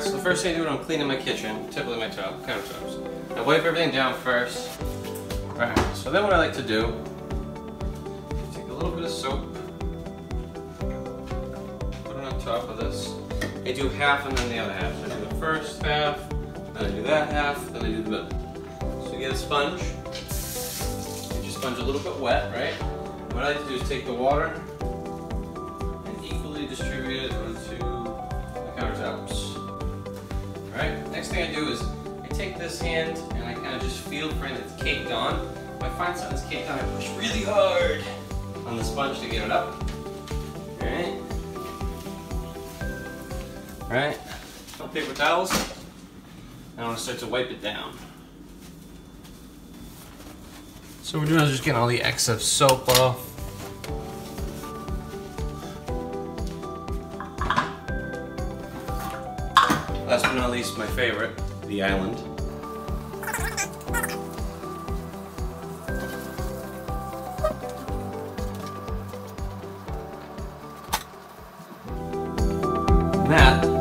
first thing I do when I'm cleaning my kitchen, typically my top, countertops, I wipe everything down first. Alright, so then what I like to do, take a little bit of soap, put it on top of this. I do half and then the other half. So I do the first half, then I do that half, then I do the middle. So you get a sponge, get your sponge a little bit wet, right? What I like to do is take the water next thing I do is I take this hand and I kind of just feel for anything that's caked on. If I find something that's caked on, I push really hard on the sponge to get it up. Alright. Alright. Paper towels. And I want to start to wipe it down. So we're doing is just getting all the excess soap off. Last but not least, my favorite, the island. That